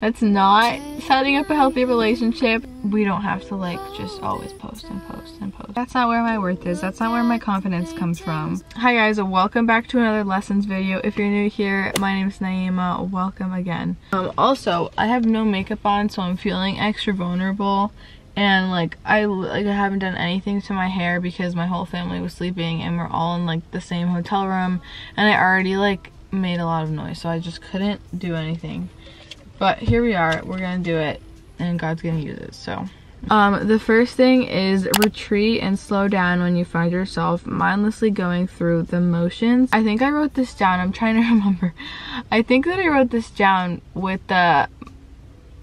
That's not setting up a healthy relationship. We don't have to like just always post and post and post. That's not where my worth is. That's not where my confidence comes from. Hi guys, welcome back to another lessons video. If you're new here, my name is Naima. Welcome again. Um, also, I have no makeup on, so I'm feeling extra vulnerable. And like I like I haven't done anything to my hair because my whole family was sleeping and we're all in like the same hotel room and I already like made a lot of noise so I just couldn't do anything but here we are. We're gonna do it and god's gonna use it so. Um the first thing is retreat and slow down when you find yourself mindlessly going through the motions. I think i wrote this down. I'm trying to remember. I think that i wrote this down with the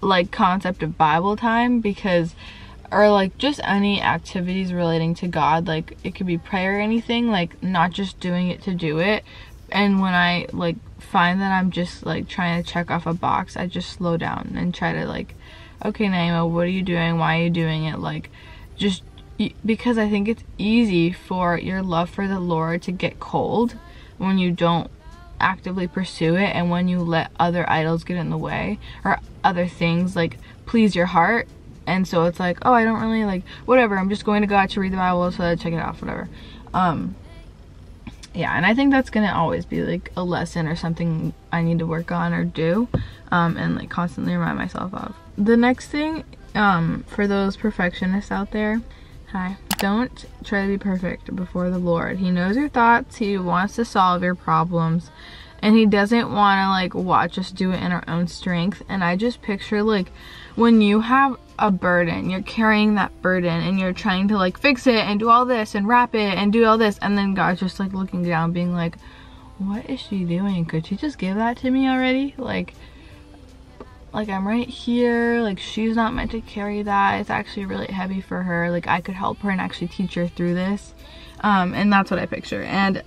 like concept of bible time because or like just any activities relating to god like it could be prayer or anything like not just doing it to do it. And when i like find that I'm just like trying to check off a box, I just slow down and try to like, okay, Naima, what are you doing? Why are you doing it? Like, just because I think it's easy for your love for the Lord to get cold when you don't actively pursue it and when you let other idols get in the way or other things like please your heart and so it's like oh i don't really like whatever i'm just going to god to read the bible so I check it off whatever um yeah and i think that's gonna always be like a lesson or something i need to work on or do um, and like constantly remind myself of. The next thing um, for those perfectionists out there hi don't try to be perfect before the lord. He knows your thoughts he wants to solve your problems and he doesn't want to like watch us do it in our own strength and i just picture like when you have a burden. You're carrying that burden and you're trying to like fix it and do all this and wrap it and do all this. And then god's just like looking down being like what is she doing? Could she just give that to me already? Like like i'm right here. Like she's not meant to carry that. It's actually really heavy for her. Like i could help her and actually teach her through this. Um and that's what i picture. And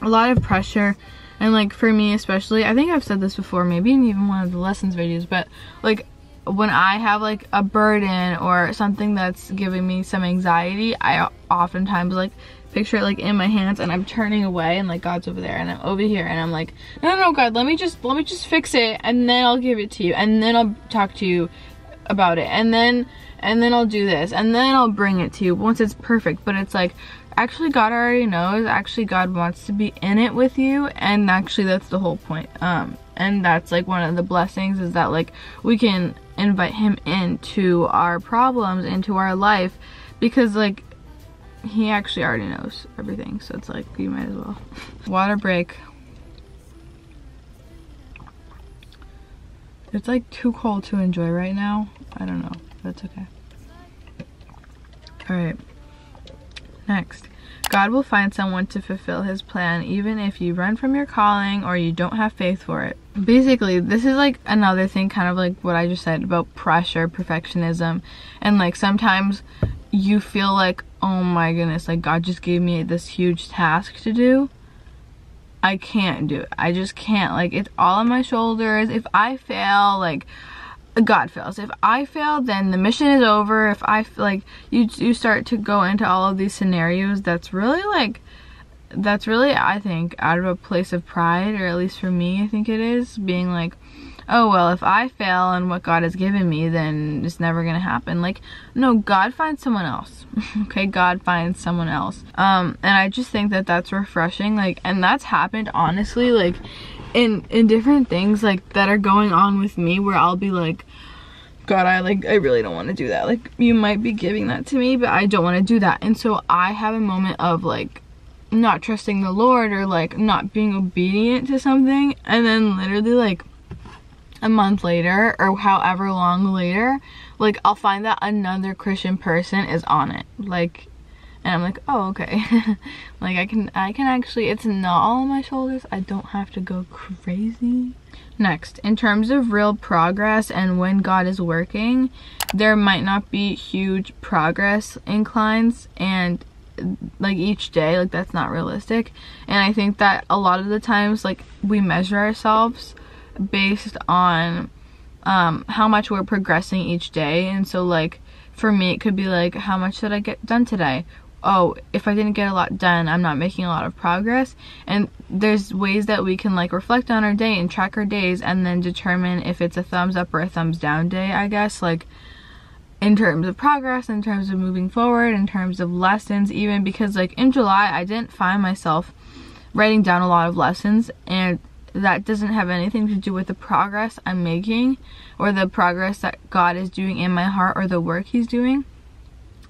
a lot of pressure. And like for me especially i think i've said this before maybe in even one of the lessons videos but like when I have like a burden or something that's giving me some anxiety, I oftentimes like picture it like in my hands and I'm turning away and like God's over there and I'm over here and I'm like, no, no, no, God, let me just, let me just fix it and then I'll give it to you and then I'll talk to you about it and then, and then I'll do this and then I'll bring it to you once it's perfect. But it's like, actually God already knows, actually God wants to be in it with you and actually that's the whole point. Um, and that's like one of the blessings is that like we can invite him into our problems into our life because like he actually already knows everything so it's like you might as well. Water break. It's like too cold to enjoy right now. I don't know. That's okay. All right. Next God will find someone to fulfill his plan even if you run from your calling or you don't have faith for it. Basically, this is like another thing kind of like what I just said about pressure, perfectionism, and like sometimes you feel like, oh my goodness, like God just gave me this huge task to do. I can't do it. I just can't. Like it's all on my shoulders. If I fail, like God fails. If I fail, then the mission is over. If I like you you start to go into all of these scenarios that's really like that's really I think out of a place of pride or at least for me I think it is being like oh well if I fail and what God has given me then it's never gonna happen like no God finds someone else okay God finds someone else um and I just think that that's refreshing like and that's happened honestly like in in different things like that are going on with me where I'll be like god I like I really don't want to do that. Like you might be giving that to me but I don't want to do that. And so I have a moment of like not trusting the Lord or like not being obedient to something. And then literally like a month later or however long later like I'll find that another Christian person is on it. Like and I'm like oh okay. Like I can I can actually it's not all on my shoulders. I don't have to go crazy. Next in terms of real progress and when God is working there might not be huge progress inclines and like each day like that's not realistic. And I think that a lot of the times like we measure ourselves based on um how much we're progressing each day. And so like for me it could be like how much did I get done today oh, if I didn't get a lot done, I'm not making a lot of progress. And there's ways that we can like reflect on our day and track our days and then determine if it's a thumbs up or a thumbs down day, I guess. Like in terms of progress, in terms of moving forward, in terms of lessons, even because like in July, I didn't find myself writing down a lot of lessons and that doesn't have anything to do with the progress I'm making or the progress that God is doing in my heart or the work he's doing.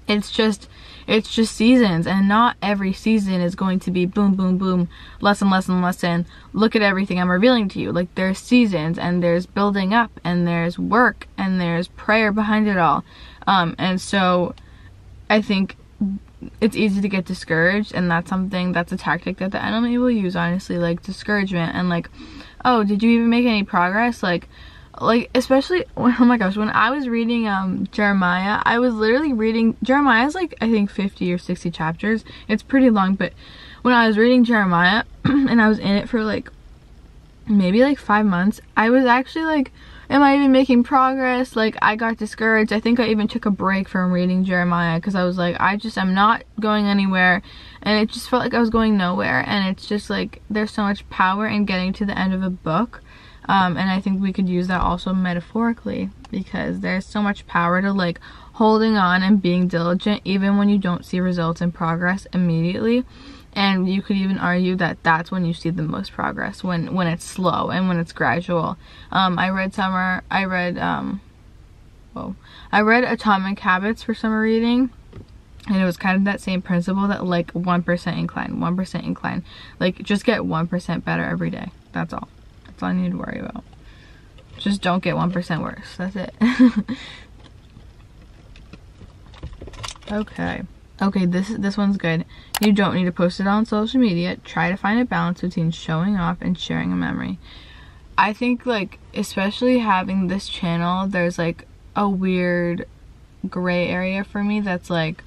It's just it's just seasons and not every season is going to be boom boom boom lesson lesson lesson look at everything i'm revealing to you. Like there's seasons and there's building up and there's work and there's prayer behind it all. Um, and so i think it's easy to get discouraged and that's something that's a tactic that the enemy will use honestly like discouragement and like oh did you even make any progress? Like like especially oh my gosh when i was reading um jeremiah i was literally reading jeremiah's like i think 50 or 60 chapters it's pretty long but when i was reading jeremiah and i was in it for like maybe like five months i was actually like am I even making progress? Like I got discouraged. I think I even took a break from reading Jeremiah because I was like, I just am not going anywhere. And it just felt like I was going nowhere. And it's just like, there's so much power in getting to the end of a book. Um, and I think we could use that also metaphorically because there's so much power to like holding on and being diligent even when you don't see results and progress immediately. And you could even argue that that's when you see the most progress when when it's slow and when it's gradual. Um, i read summer i read um whoa. I read atomic habits for summer reading and it was kind of that same principle that like 1% incline 1% incline. Like just get 1% better every day. That's all that's all i need to worry about just don't get 1% worse that's it okay Okay, this this one's good. You don't need to post it on social media. Try to find a balance between showing off and sharing a memory. I think like especially having this channel, there's like a weird gray area for me that's like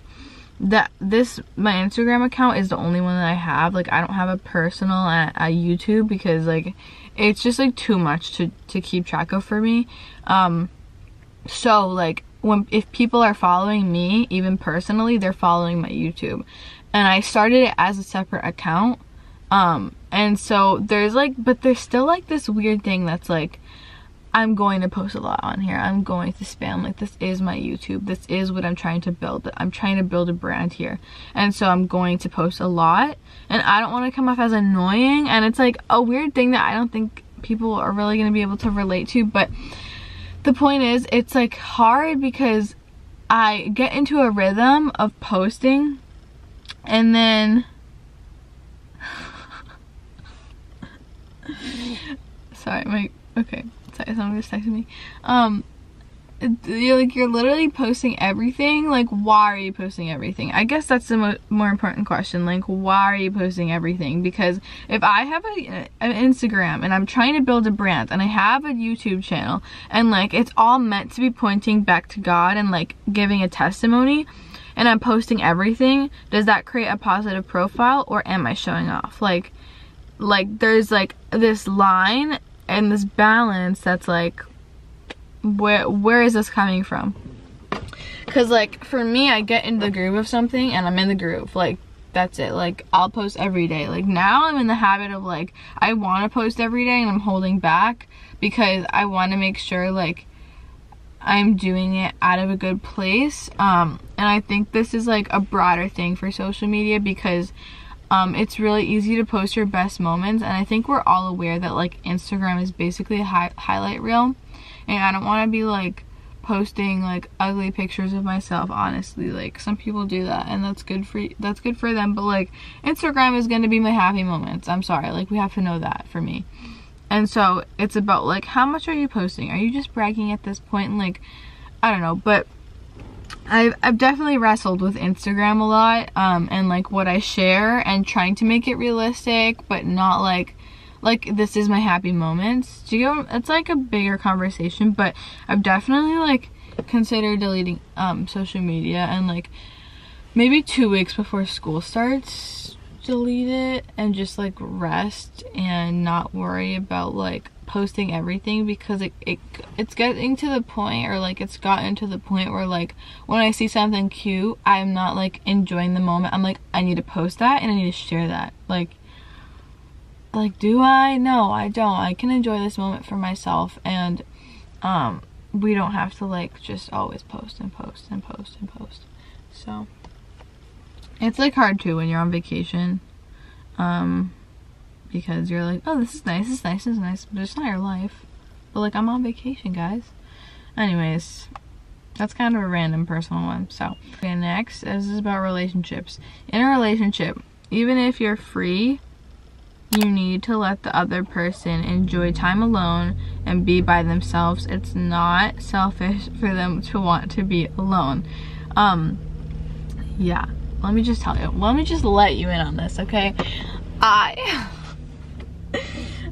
that this my Instagram account is the only one that I have. Like I don't have a personal at, at YouTube because like it's just like too much to to keep track of for me. Um so like when if people are following me even personally they're following my youtube and i started it as a separate account um and so there's like but there's still like this weird thing that's like i'm going to post a lot on here. I'm going to spam. Like this is my youtube. This is what i'm trying to build. I'm trying to build a brand here. And so i'm going to post a lot. And i don't want to come off as annoying. And it's like a weird thing that i don't think people are really going to be able to relate to. But the point is it's like hard because I get into a rhythm of posting and then sorry my okay someone just texted me. Um you're like you're literally posting everything like why are you posting everything? I guess that's the mo more important question like why are you posting everything? Because if i have a, an instagram and i'm trying to build a brand and i have a youtube channel and like it's all meant to be pointing back to god and like giving a testimony and i'm posting everything does that create a positive profile or am i showing off? Like like there's like this line and this balance that's like where where is this coming from? Because like for me i get in the groove of something and i'm in the groove. Like that's it. Like i'll post every day. Like now i'm in the habit of like i want to post every day and i'm holding back because i want to make sure like i'm doing it out of a good place. Um and i think this is like a broader thing for social media because um it's really easy to post your best moments and i think we're all aware that like instagram is basically a hi highlight reel and I don't want to be like posting like ugly pictures of myself honestly like some people do that and that's good for that's good for them but like Instagram is going to be my happy moments I'm sorry like we have to know that for me. And so it's about like how much are you posting? Are you just bragging at this point and like I don't know but I've, I've definitely wrestled with Instagram a lot um, and like what I share and trying to make it realistic but not like like this is my happy moments. Do you it's like a bigger conversation but i've definitely like considered deleting um social media and like maybe two weeks before school starts delete it and just like rest and not worry about like posting everything because it, it it's getting to the point or like it's gotten to the point where like when I see something cute I'm not like enjoying the moment. I'm like I need to post that and I need to share that. Like like do I? No I don't. I can enjoy this moment for myself and um we don't have to like just always post and post and post and post. So it's like hard too when you're on vacation. Um because you're like, oh, this is nice, this is nice, this is nice, but it's not your life. But like, I'm on vacation, guys. Anyways, that's kind of a random personal one. So, okay, next, this is about relationships. In a relationship, even if you're free, you need to let the other person enjoy time alone and be by themselves. It's not selfish for them to want to be alone. Um, yeah. Let me just tell you. Let me just let you in on this, okay? I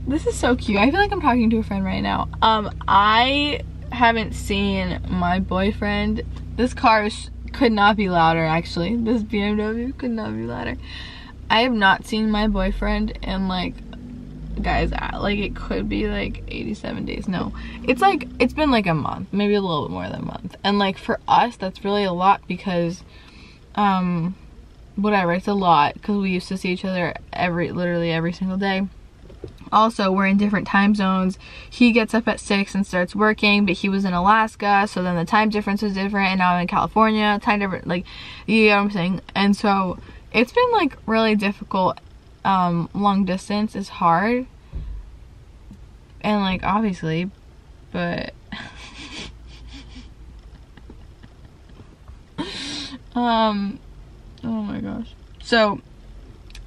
this is so cute. I feel like I'm talking to a friend right now. Um, I haven't seen my boyfriend. This car could not be louder, actually. This BMW could not be louder. I have not seen my boyfriend in like, guys, uh, like it could be like 87 days. No, it's like, it's been like a month, maybe a little bit more than a month. And like for us, that's really a lot because, um, whatever, it's a lot because we used to see each other every, literally every single day also we're in different time zones. He gets up at six and starts working but he was in alaska so then the time difference was different and now i'm in california time different like you know what i'm saying? And so it's been like really difficult um long distance is hard. And like obviously but um oh my gosh. So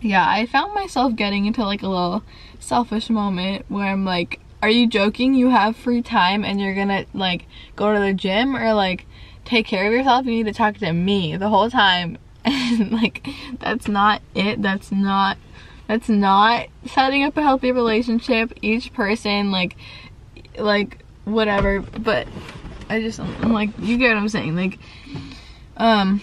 yeah i found myself getting into like a little selfish moment where I'm like, are you joking? You have free time and you're gonna like go to the gym or like take care of yourself? You need to talk to me the whole time. And like, that's not it. That's not, that's not setting up a healthy relationship. Each person, like, like, whatever. But I just, I'm like, you get what I'm saying. Like, um,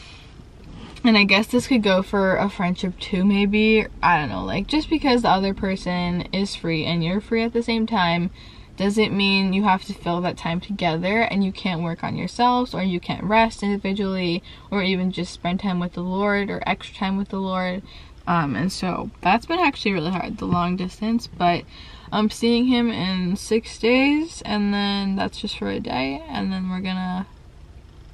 and I guess this could go for a friendship too, maybe. I don't know, like just because the other person is free and you're free at the same time doesn't mean you have to fill that time together and you can't work on yourselves or you can't rest individually or even just spend time with the Lord or extra time with the Lord. Um, and so that's been actually really hard, the long distance, but I'm seeing him in six days and then that's just for a day and then we're gonna,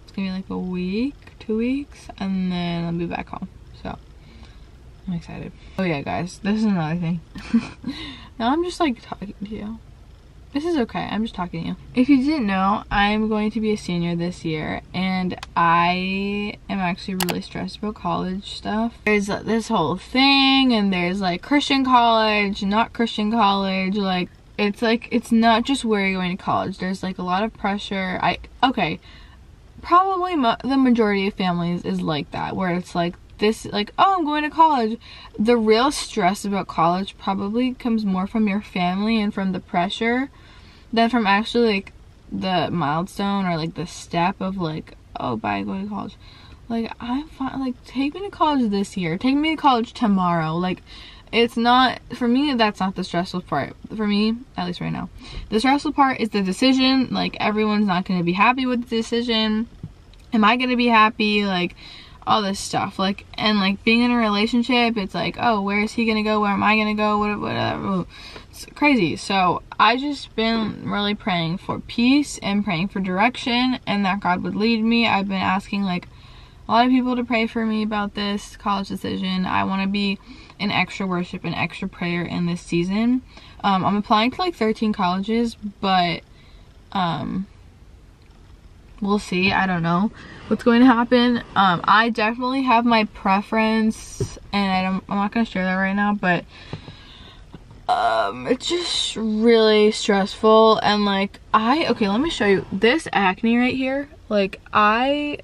it's gonna be like a week two weeks and then I'll be back home. So I'm excited. Oh yeah guys, this is another thing. now I'm just like talking to you. This is okay, I'm just talking to you. If you didn't know, I'm going to be a senior this year and I am actually really stressed about college stuff. There's this whole thing and there's like Christian college, not Christian college, like it's like it's not just where you're going to college there's like a lot of pressure i okay probably mo the majority of families is like that where it's like this like oh i'm going to college. The real stress about college probably comes more from your family and from the pressure than from actually like the milestone or like the step of like oh bye going to college. Like i'm fine like take me to college this year. Take me to college tomorrow. Like it's not for me that's not the stressful part. For me at least right now. The stressful part is the decision like everyone's not going to be happy with the decision. Am i going to be happy? Like all this stuff. Like and like being in a relationship it's like oh where is he gonna go? Where am i gonna go? What whatever uh, it's crazy. So i just been really praying for peace and praying for direction and that god would lead me. I've been asking like a lot of people to pray for me about this college decision i want to be an extra worship and extra prayer in this season. Um, I'm applying to like 13 colleges, but um, we'll see. I don't know what's going to happen. Um, I definitely have my preference, and I don't, I'm not going to share that right now, but um, it's just really stressful. And like, I, okay, let me show you this acne right here. Like, I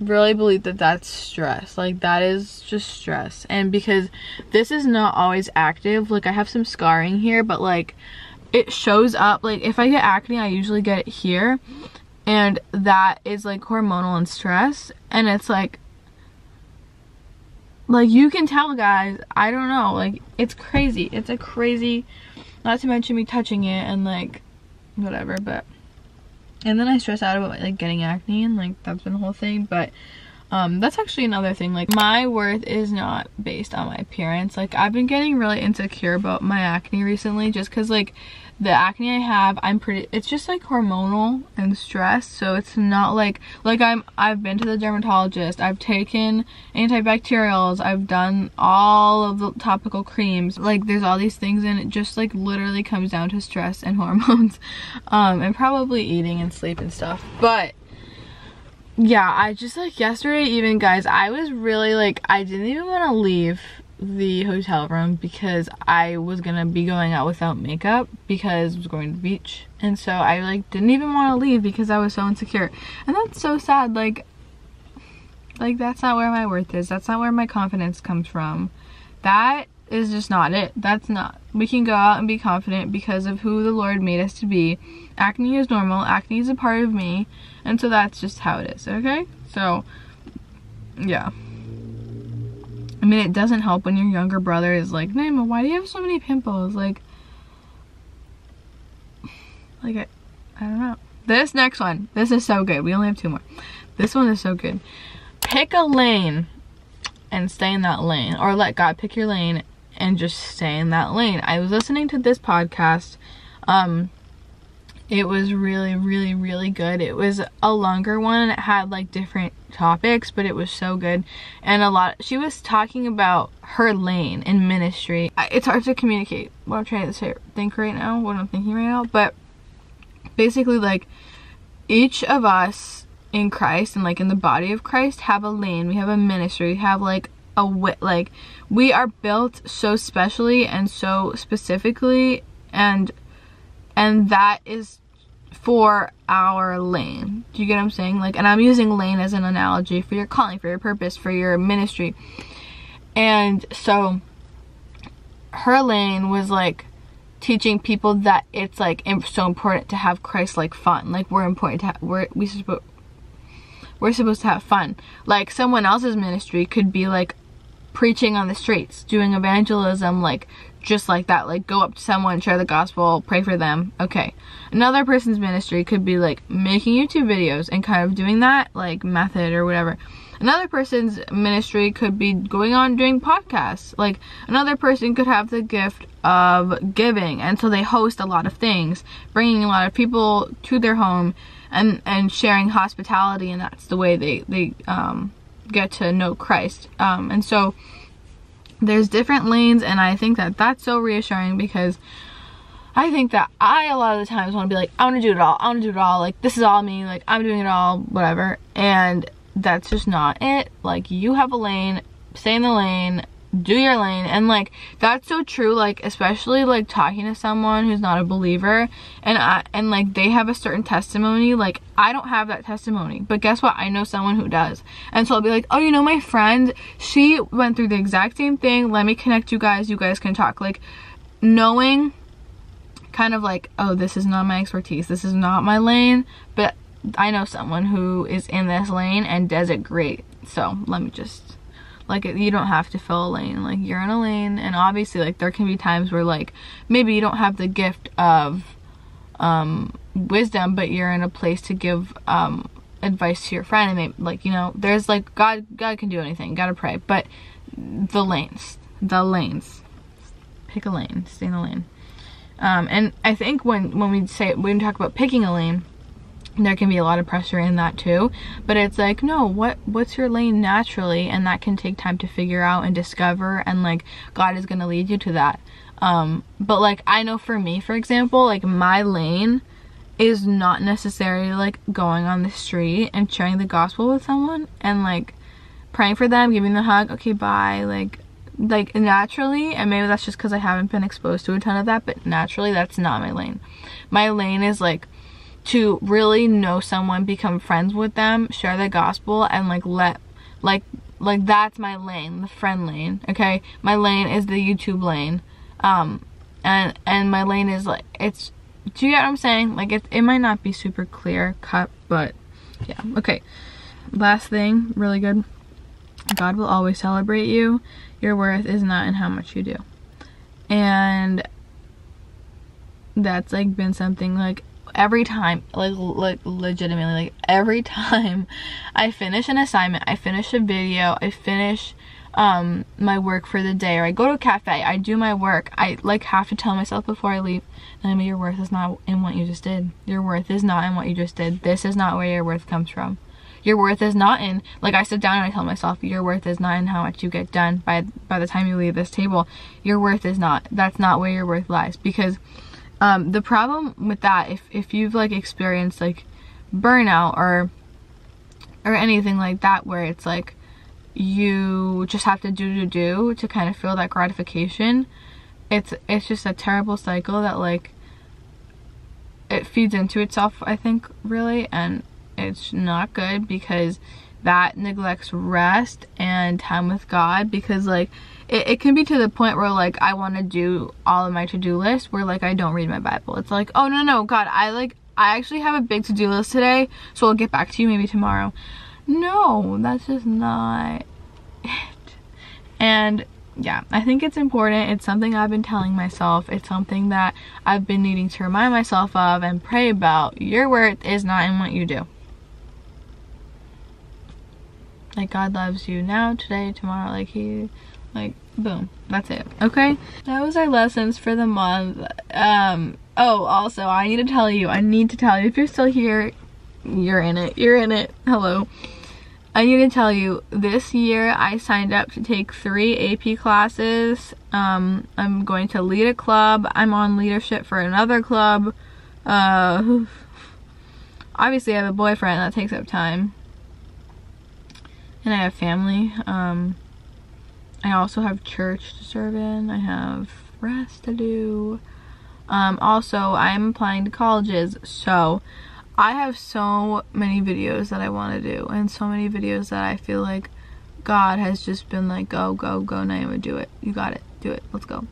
really believe that that's stress. Like that is just stress. And because this is not always active like i have some scarring here but like it shows up. Like if i get acne i usually get it here. And that is like hormonal and stress. And it's like like you can tell guys. I don't know. Like it's crazy. It's a crazy Not to mention me touching it and like whatever, but and then I stress out about like getting acne and like that's been the whole thing, but um that's actually another thing like my worth is not based on my appearance. Like i've been getting really insecure about my acne recently just because like the acne i have i'm pretty it's just like hormonal and stress so it's not like like i'm i've been to the dermatologist i've taken antibacterials i've done all of the topical creams. Like there's all these things and it just like literally comes down to stress and hormones um and probably eating and sleep and stuff. But yeah i just like yesterday even guys i was really like i didn't even want to leave the hotel room because i was gonna be going out without makeup because i was going to the beach. And so i like didn't even want to leave because i was so insecure. And that's so sad like like that's not where my worth is. That's not where my confidence comes from. That is just not it. That's not we can go out and be confident because of who the lord made us to be. Acne is normal. Acne is a part of me. And so that's just how it is okay? So yeah. I mean it doesn't help when your younger brother is like Naima why do you have so many pimples? Like like I, I don't know. This next one. This is so good. We only have two more. This one is so good. Pick a lane and stay in that lane or let God pick your lane and just stay in that lane I was listening to this podcast um it was really, really, really good. It was a longer one and it had like different topics, but it was so good. And a lot, she was talking about her lane in ministry. It's hard to communicate what I'm trying to say, think right now, what I'm thinking right now, but basically like each of us in Christ and like in the body of Christ have a lane, we have a ministry, we have like a like we are built so specially and so specifically and and that is for our lane. Do you get what I'm saying? Like, and I'm using lane as an analogy for your calling, for your purpose, for your ministry. And so her lane was like teaching people that it's like so important to have Christ-like fun. Like we're important to have, we're we we're supposed to have fun. Like someone else's ministry could be like preaching on the streets, doing evangelism, like just like that. Like go up to someone share the gospel pray for them. Okay. Another person's ministry could be like making youtube videos and kind of doing that like method or whatever. Another person's ministry could be going on doing podcasts. Like another person could have the gift of giving and so they host a lot of things bringing a lot of people to their home and and sharing hospitality and that's the way they they um get to know christ. Um and so there's different lanes and I think that that's so reassuring because I think that I a lot of the times want to be like I want to do it all. I want to do it all. Like this is all me. Like I'm doing it all whatever. And that's just not it. Like you have a lane. Stay in the lane do your lane. And like that's so true like especially like talking to someone who's not a believer. And I and like they have a certain testimony. Like I don't have that testimony. But guess what? I know someone who does. And so I'll be like oh you know my friend she went through the exact same thing. Let me connect you guys. You guys can talk. Like knowing kind of like oh this is not my expertise. This is not my lane. But I know someone who is in this lane and does it great. So let me just like you don't have to fill a lane. Like you're in a lane and obviously like there can be times where like maybe you don't have the gift of um wisdom but you're in a place to give um advice to your friend and maybe like you know there's like god god can do anything. Gotta pray. But the lanes the lanes. Pick a lane. Stay in the lane. Um and i think when when we say when we talk about picking a lane there can be a lot of pressure in that too. But it's like no what what's your lane naturally? And that can take time to figure out and discover and like god is gonna lead you to that. Um but like i know for me for example like my lane is not necessarily like going on the street and sharing the gospel with someone and like praying for them giving the hug okay bye like like naturally and maybe that's just because i haven't been exposed to a ton of that but naturally that's not my lane. My lane is like to really know someone, become friends with them, share the gospel, and like let, like, like that's my lane, the friend lane, okay? My lane is the YouTube lane. Um, and, and my lane is like, it's, do you get what I'm saying? Like, it, it might not be super clear cut, but yeah, okay. Last thing, really good. God will always celebrate you. Your worth is not in how much you do. And that's like been something like every time like like legitimately like every time I finish an assignment, I finish a video, I finish um my work for the day or I go to a cafe, I do my work. I like have to tell myself before I leave, Naima, your worth is not in what you just did. Your worth is not in what you just did. This is not where your worth comes from. Your worth is not in like I sit down and I tell myself your worth is not in how much you get done by by the time you leave this table. Your worth is not. That's not where your worth lies because um the problem with that if if you've like experienced like burnout or or anything like that where it's like you just have to do do do to kind of feel that gratification it's it's just a terrible cycle that like it feeds into itself i think really and it's not good because that neglects rest and time with God because like it, it can be to the point where like I want to do all of my to-do list where like I don't read my Bible. It's like, oh no no God, I like I actually have a big to-do list today, so I'll get back to you maybe tomorrow. No, that's just not it. And yeah, I think it's important. It's something I've been telling myself. It's something that I've been needing to remind myself of and pray about. Your worth is not in what you do. Like God loves you now, today, tomorrow, like he, like boom, that's it, okay? That was our lessons for the month. Um, oh, also, I need to tell you, I need to tell you, if you're still here, you're in it, you're in it, hello. I need to tell you, this year I signed up to take three AP classes. Um, I'm going to lead a club. I'm on leadership for another club. Uh, obviously I have a boyfriend, that takes up time and I have family. Um, I also have church to serve in. I have rest to do. Um, also, I am applying to colleges, so I have so many videos that I want to do, and so many videos that I feel like God has just been like, go, go, go, Naima, do it. You got it. Do it. Let's go.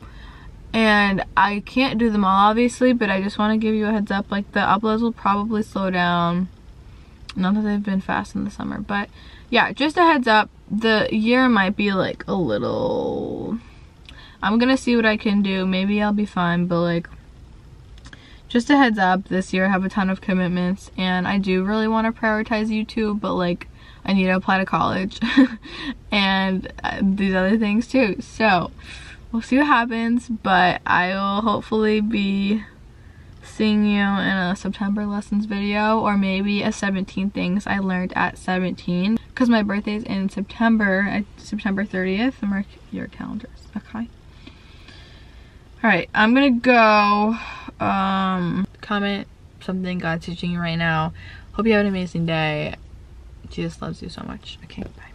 And I can't do them all, obviously, but I just want to give you a heads up. Like, the uploads will probably slow down. Not that they've been fast in the summer, but yeah, just a heads up, the year might be like a little, I'm gonna see what I can do. Maybe I'll be fine, but like, just a heads up, this year I have a ton of commitments and I do really want to prioritize YouTube, but like, I need to apply to college and uh, these other things too. So, we'll see what happens, but I will hopefully be seeing you in a September lessons video or maybe a 17 things I learned at 17 because my birthday is in September, September 30th. Mark your calendars, okay? All right, I'm gonna go um, comment something God's teaching you right now. Hope you have an amazing day. Jesus loves you so much. Okay, bye.